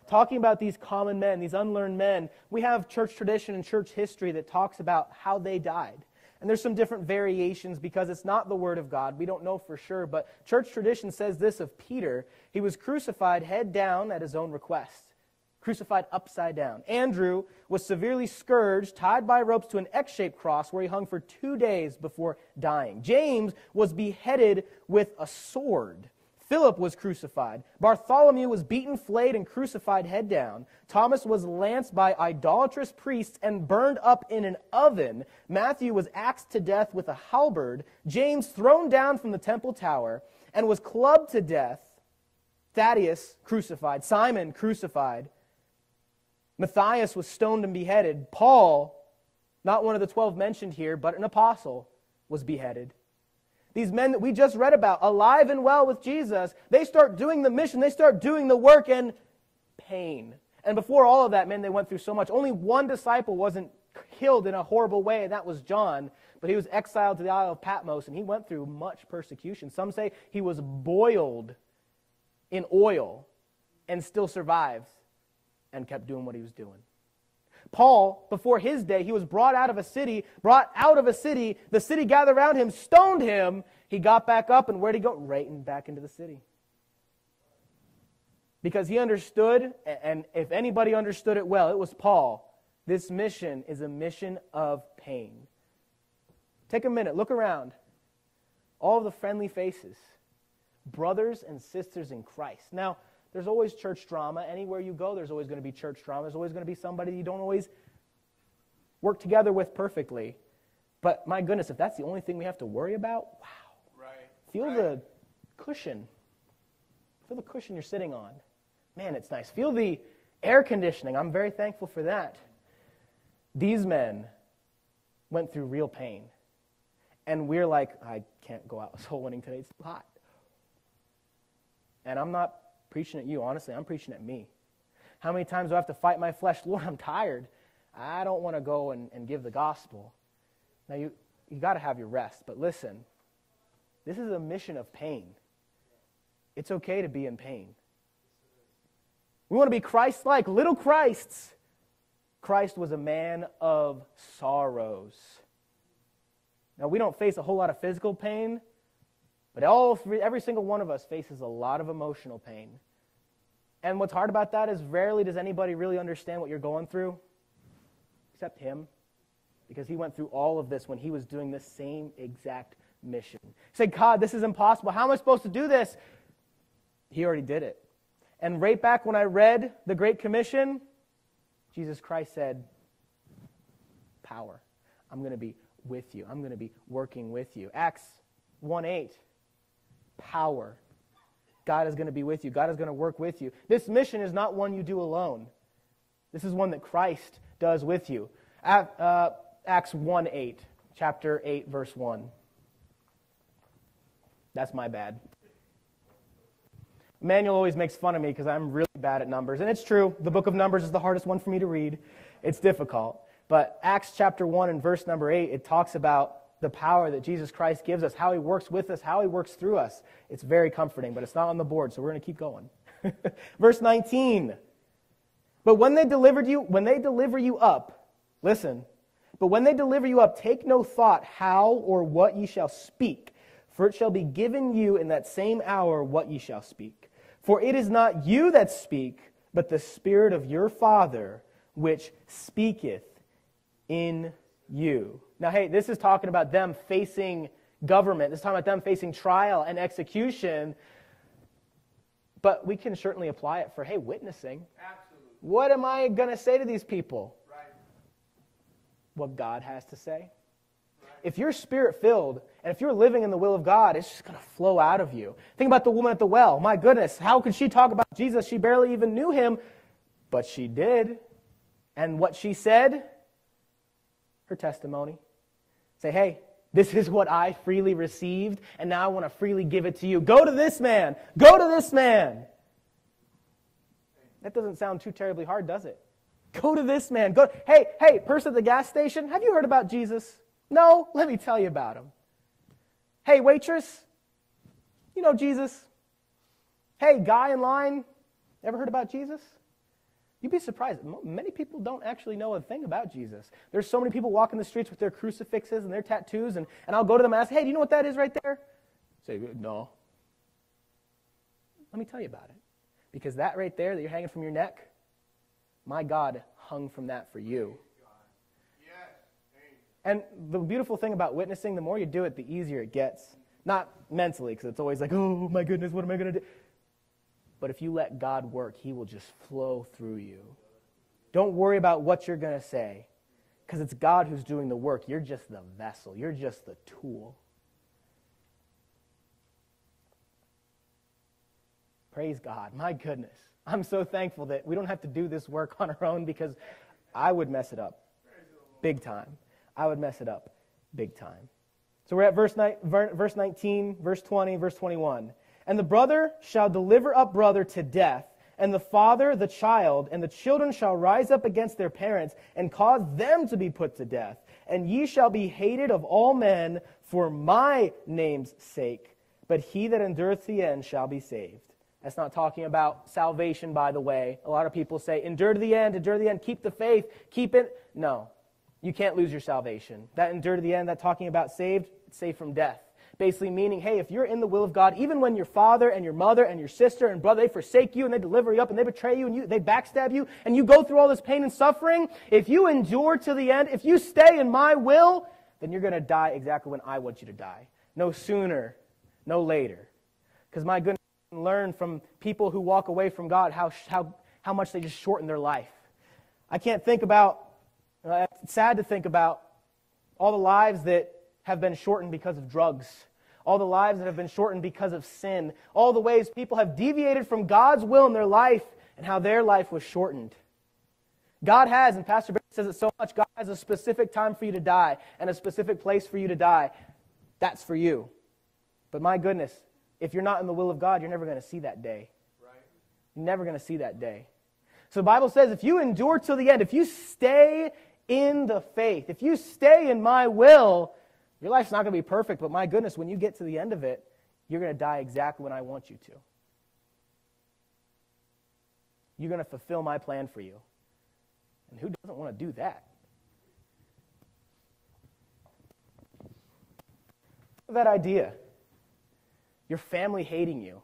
G: talking about these common men, these unlearned men, we have church tradition and church history that talks about how they died. And there's some different variations because it's not the Word of God. We don't know for sure, but church tradition says this of Peter he was crucified head down at his own request, crucified upside down. Andrew was severely scourged, tied by ropes to an X shaped cross where he hung for two days before dying. James was beheaded with a sword. Philip was crucified. Bartholomew was beaten, flayed, and crucified head down. Thomas was lanced by idolatrous priests and burned up in an oven. Matthew was axed to death with a halberd. James thrown down from the temple tower and was clubbed to death. Thaddaeus crucified. Simon crucified. Matthias was stoned and beheaded. Paul, not one of the twelve mentioned here, but an apostle, was beheaded. These men that we just read about, alive and well with Jesus, they start doing the mission, they start doing the work in pain. And before all of that, man, they went through so much. Only one disciple wasn't killed in a horrible way, and that was John. But he was exiled to the Isle of Patmos, and he went through much persecution. Some say he was boiled in oil and still survived and kept doing what he was doing. Paul, before his day, he was brought out of a city, brought out of a city. The city gathered around him, stoned him. He got back up, and where'd he go? Right back into the city. Because he understood, and if anybody understood it well, it was Paul. This mission is a mission of pain. Take a minute, look around. All the friendly faces, brothers and sisters in Christ. Now, there's always church drama. Anywhere you go, there's always going to be church drama. There's always going to be somebody you don't always work together with perfectly. But my goodness, if that's the only thing we have to worry about, wow. Right. Feel right. the cushion. Feel the cushion you're sitting on. Man, it's nice. Feel the air conditioning. I'm very thankful for that. These men went through real pain. And we're like, I can't go out soul winning today. It's too hot. And I'm not preaching at you. Honestly, I'm preaching at me. How many times do I have to fight my flesh? Lord, I'm tired. I don't want to go and, and give the gospel. Now, you, you got to have your rest. But listen, this is a mission of pain. It's okay to be in pain. We want to be Christ like, little Christs. Christ was a man of sorrows. Now, we don't face a whole lot of physical pain, but all every single one of us faces a lot of emotional pain. And what's hard about that is rarely does anybody really understand what you're going through, except him, because he went through all of this when he was doing the same exact mission. He said, God, this is impossible. How am I supposed to do this? He already did it. And right back when I read the Great Commission, Jesus Christ said, Power. I'm going to be with you. I'm going to be working with you. Acts 1 8 power. God is going to be with you. God is going to work with you. This mission is not one you do alone. This is one that Christ does with you. Uh, Acts 1 8, chapter 8, verse 1. That's my bad. Manuel always makes fun of me because I'm really bad at numbers. And it's true. The book of Numbers is the hardest one for me to read. It's difficult. But Acts chapter 1 and verse number 8, it talks about the power that Jesus Christ gives us, how he works with us, how he works through us. It's very comforting, but it's not on the board, so we're going to keep going. Verse 19. But when they delivered you, when they deliver you up, listen, but when they deliver you up, take no thought how or what ye shall speak, for it shall be given you in that same hour what ye shall speak. For it is not you that speak, but the Spirit of your Father which speaketh in you. Now, hey, this is talking about them facing government. This is talking about them facing trial and execution. But we can certainly apply it for, hey, witnessing. Absolutely. What am I going to say to these people? Right. What God has to say. Right. If you're spirit filled and if you're living in the will of God, it's just going to flow out of you. Think about the woman at the well. My goodness, how could she talk about Jesus? She barely even knew him, but she did. And what she said, her testimony. Say, hey, this is what I freely received, and now I want to freely give it to you. Go to this man. Go to this man. That doesn't sound too terribly hard, does it? Go to this man. Go. Hey, hey, person at the gas station, have you heard about Jesus? No? Let me tell you about him. Hey, waitress, you know Jesus? Hey, guy in line, ever heard about Jesus? You'd be surprised. Many people don't actually know a thing about Jesus. There's so many people walking the streets with their crucifixes and their tattoos, and, and I'll go to them and ask, hey, do you know what that is right there? Say, no. Let me tell you about it. Because that right there that you're hanging from your neck, my God hung from that for you. And the beautiful thing about witnessing, the more you do it, the easier it gets. Not mentally, because it's always like, oh my goodness, what am I going to do? But if you let God work, He will just flow through you. Don't worry about what you're going to say because it's God who's doing the work. You're just the vessel, you're just the tool. Praise God. My goodness. I'm so thankful that we don't have to do this work on our own because I would mess it up big time. I would mess it up big time. So we're at verse, verse 19, verse 20, verse 21. And the brother shall deliver up brother to death, and the father the child, and the children shall rise up against their parents, and cause them to be put to death. And ye shall be hated of all men for my name's sake, but he that endureth to the end shall be saved. That's not talking about salvation, by the way. A lot of people say, endure to the end, endure to the end, keep the faith, keep it. No, you can't lose your salvation. That endure to the end, that talking about saved, saved from death. Basically, meaning, hey, if you're in the will of God, even when your father and your mother and your sister and brother, they forsake you and they deliver you up and they betray you and you, they backstab you and you go through all this pain and suffering, if you endure to the end, if you stay in my will, then you're going to die exactly when I want you to die. No sooner, no later. Because my goodness, learn from people who walk away from God how, how, how much they just shorten their life. I can't think about, uh, it's sad to think about all the lives that have been shortened because of drugs, all the lives that have been shortened because of sin, all the ways people have deviated from God's will in their life and how their life was shortened. God has, and Pastor Barry says it so much, God has a specific time for you to die and a specific place for you to die. That's for you. But my goodness, if you're not in the will of God, you're never going to see that day. Right. You're never going to see that day. So the Bible says if you endure till the end, if you stay in the faith, if you stay in my will, your life's not going to be perfect, but my goodness, when you get to the end of it, you're going to die exactly when I want you to. You're going to fulfill my plan for you. And who doesn't want to do that? That idea. Your family hating you.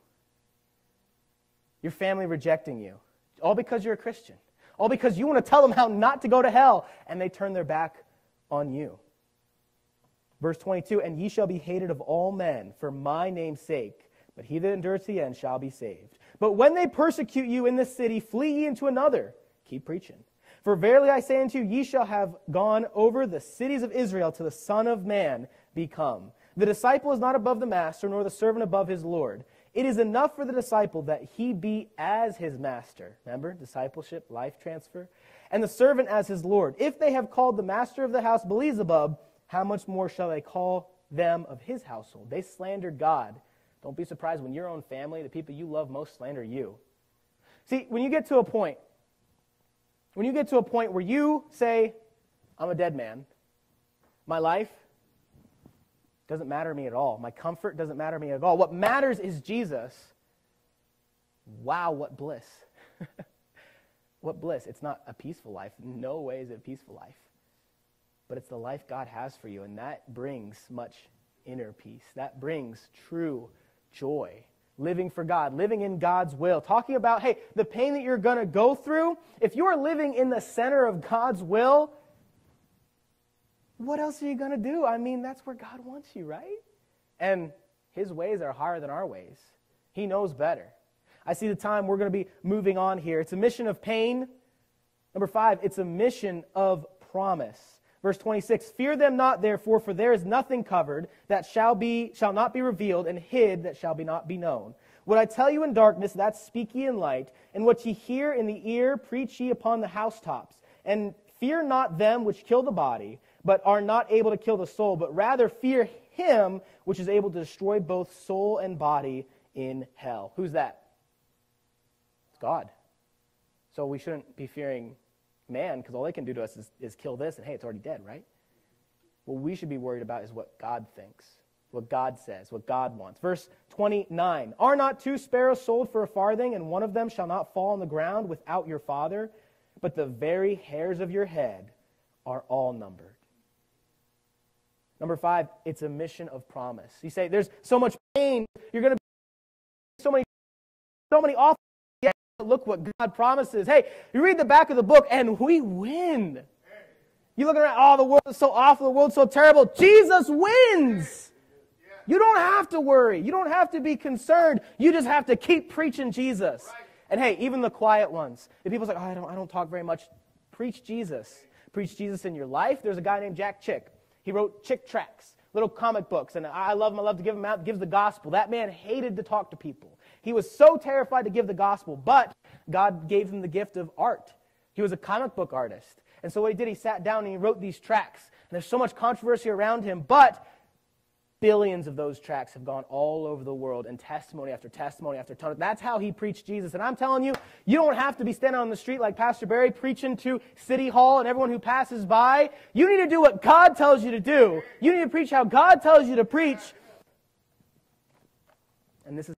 G: Your family rejecting you. All because you're a Christian. All because you want to tell them how not to go to hell, and they turn their back on you. Verse 22 And ye shall be hated of all men for my name's sake, but he that endures to the end shall be saved. But when they persecute you in this city, flee ye into another. Keep preaching. For verily I say unto you, ye shall have gone over the cities of Israel till the Son of Man be come. The disciple is not above the master, nor the servant above his Lord. It is enough for the disciple that he be as his master. Remember, discipleship, life transfer. And the servant as his Lord. If they have called the master of the house Beelzebub, how much more shall they call them of his household? They slandered God. Don't be surprised when your own family, the people you love most, slander you. See, when you get to a point, when you get to a point where you say, I'm a dead man, my life, Doesn't matter to me at all. My comfort doesn't matter to me at all. What matters is Jesus. Wow, what bliss. what bliss. It's not a peaceful life. No way is it a peaceful life. But it's the life God has for you, and that brings much inner peace. That brings true joy. Living for God, living in God's will. Talking about, hey, the pain that you're going to go through, if you are living in the center of God's will, what else are you going to do? I mean, that's where God wants you, right? And his ways are higher than our ways. He knows better. I see the time we're going to be moving on here. It's a mission of pain. Number five, it's a mission of promise. Verse 26, Fear them not, therefore, for there is nothing covered that shall, be, shall not be revealed, and hid that shall be not be known. What I tell you in darkness, that speak ye in light, and what ye hear in the ear, preach ye upon the housetops. And fear not them which kill the body, but are not able to kill the soul, but rather fear him which is able to destroy both soul and body in hell. Who's that? It's God. So we shouldn't be fearing man because all they can do to us is, is kill this and hey, it's already dead, right? What we should be worried about is what God thinks, what God says, what God wants. Verse 29 Are not two sparrows sold for a farthing, and one of them shall not fall on the ground without your father? But the very hairs of your head are all numbered. Number five, it's a mission of promise. You say, there's so much pain, you're going to be so many, so many awful. Look what God promises. Hey, you read the back of the book, and we win. You look around, oh, the world is so awful, the world's so terrible. Jesus wins. You don't have to worry. You don't have to be concerned. You just have to keep preaching Jesus. And hey, even the quiet ones. If people say, oh, I don't, I don't talk very much, preach Jesus. Preach Jesus in your life. There's a guy named Jack Chick. He wrote Chick tracts, little comic books, and I love him. I love to give him out. Gives the gospel. That man hated to talk to people. He was so terrified to give the gospel, but God gave him the gift of art. He was a comic book artist. And so what he did, he sat down and he wrote these tracts. And there's so much controversy around him, but billions of those tracts have gone all over the world and testimony after testimony after testimony. That's how he preached Jesus. And I'm telling you, you don't have to be standing on the street like Pastor Barry preaching to City Hall and everyone who passes by. You need to do what God tells you to do. You need to preach how God tells you to preach. And this is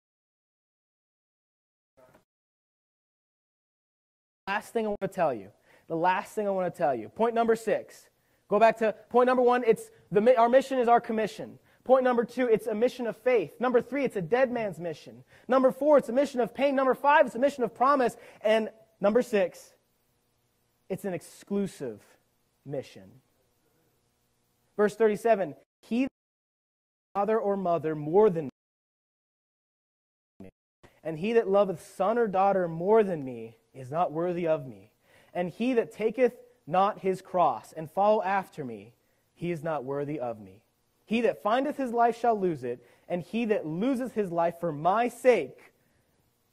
G: last thing I want to tell you. The last thing I want to tell you. Point number six. Go back to point number one. It's the, our mission is our commission. Point number two, it's a mission of faith. Number three, it's a dead man's mission. Number four, it's a mission of pain. Number five, it's a mission of promise. And number six, it's an exclusive mission. Verse 37 He father or mother more than me, and he that loveth son or daughter more than me is not worthy of me. And he that taketh not his cross and follow after me, he is not worthy of me. He that findeth his life shall lose it, and he that loseth his life for my sake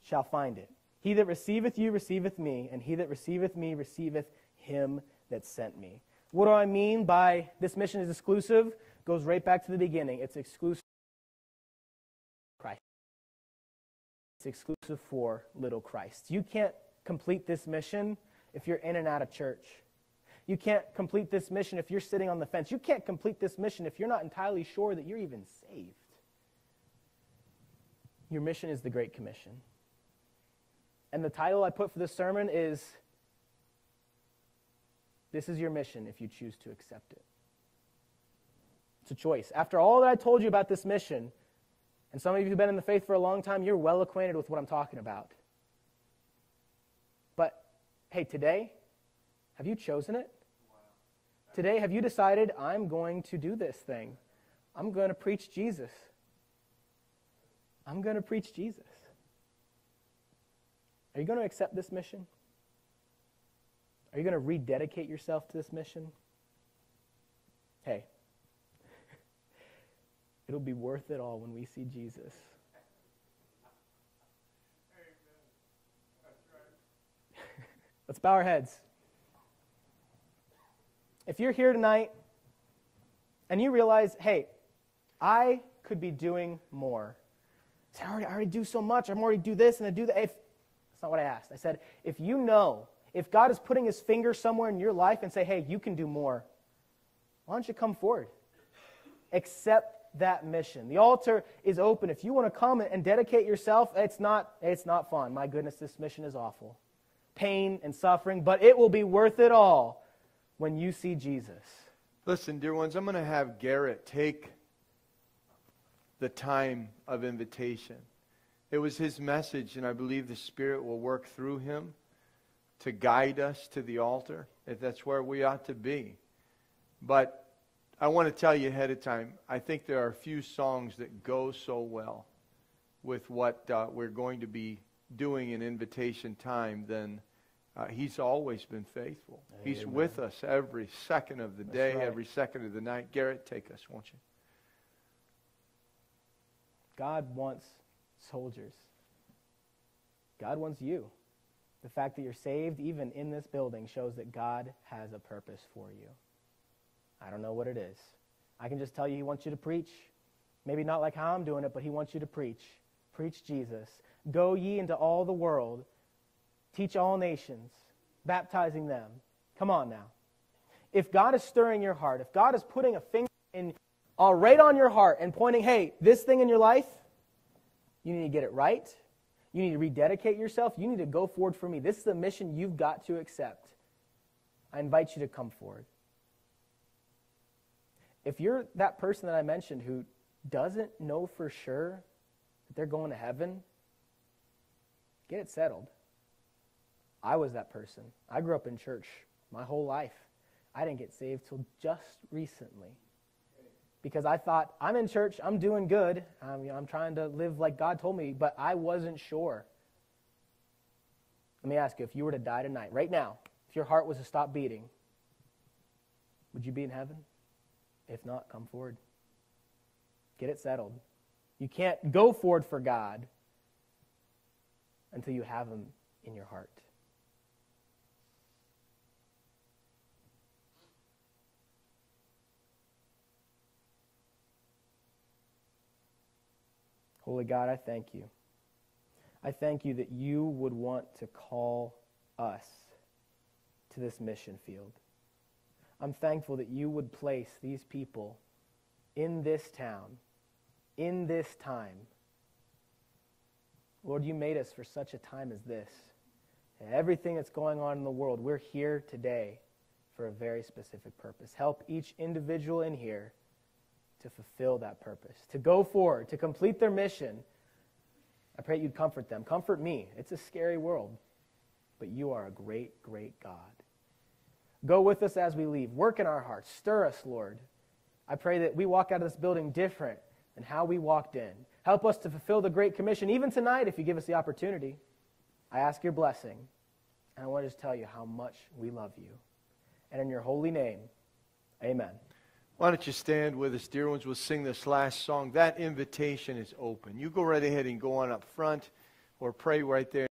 G: shall find it. He that receiveth you receiveth me, and he that receiveth me receiveth him that sent me. What do I mean by this mission is exclusive? Goes right back to the beginning. It's exclusive Christ. It's exclusive for little Christ. You can't complete this mission if you're in and out of church. You can't complete this mission if you're sitting on the fence. You can't complete this mission if you're not entirely sure that you're even saved. Your mission is the Great Commission. And the title I put for this sermon is This is your mission if you choose to accept it. It's a choice. After all that I told you about this mission, and some of you who've been in the faith for a long time, you're well acquainted with what I'm talking about. Hey, today, have you chosen it? Today, have you decided, I'm going to do this thing? I'm going to preach Jesus. I'm going to preach Jesus. Are you going to accept this mission? Are you going to rededicate yourself to this mission? Hey, it'll be worth it all when we see Jesus. Let's bow our heads. If you're here tonight and you realize, hey, I could be doing more. I already, I already do so much. I'm already do this and I do that. If, that's not what I asked. I said, if you know, if God is putting his finger somewhere in your life and say, hey, you can do more, why don't you come forward? Accept that mission. The altar is open. If you want to come and dedicate yourself, it's not, it's not fun. My goodness, this mission is awful. Pain and suffering, but it will be worth it all when you see Jesus.
B: Listen, dear ones, I'm going to have Garrett take the time of invitation. It was his message, and I believe the Spirit will work through him to guide us to the altar, if that's where we ought to be. But I want to tell you ahead of time, I think there are a few songs that go so well with what uh, we're going to be doing in invitation time, then uh, he's always been faithful. He's with us every second of the
G: That's
B: day,
G: right.
B: every second of the night. Garrett, take us, won't you?
G: God wants soldiers. God wants you. The fact that you're saved, even in this building, shows that God has a purpose for you. I don't know what it is. I can just tell you, He wants you to preach. Maybe not like how I'm doing it, but He wants you to preach. Preach Jesus. Go ye into all the world, teach all nations, baptizing them. Come on now. If God is stirring your heart, if God is putting a finger in, all right on your heart and pointing, hey, this thing in your life, you need to get it right. You need to rededicate yourself. You need to go forward for me. This is the mission you've got to accept. I invite you to come forward. If you're that person that I mentioned who doesn't know for sure that they're going to heaven, get it settled. I was that person. I grew up in church my whole life. I didn't get saved till just recently because I thought I'm in church, I'm doing good, I'm, you know, I'm trying to live like God told me, but I wasn't sure. Let me ask you: if you were to die tonight, right now, if your heart was to stop beating, would you be in heaven? If not, come forward. Get it settled. You can't go forward for God until you have Him in your heart. Holy God, I thank you. I thank you that you would want to call us to this mission field. I'm thankful that you would place these people in this town, in this time. Lord, you made us for such a time as this. Everything that's going on in the world, we're here today for a very specific purpose. Help each individual in here to fulfill that purpose, to go forward, to complete their mission. I pray you'd comfort them. Comfort me. It's a scary world, but you are a great, great God. Go with us as we leave. Work in our hearts. Stir us, Lord. I pray that we walk out of this building different than how we walked in. Help us to fulfill the Great Commission, even tonight, if you give us the opportunity. I ask your blessing, and I want to just tell you how much we love you. And in your holy name, amen.
B: Why don't you stand with us, dear ones? We'll sing this last song. That invitation is open. You go right ahead and go on up front or pray right there.